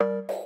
you.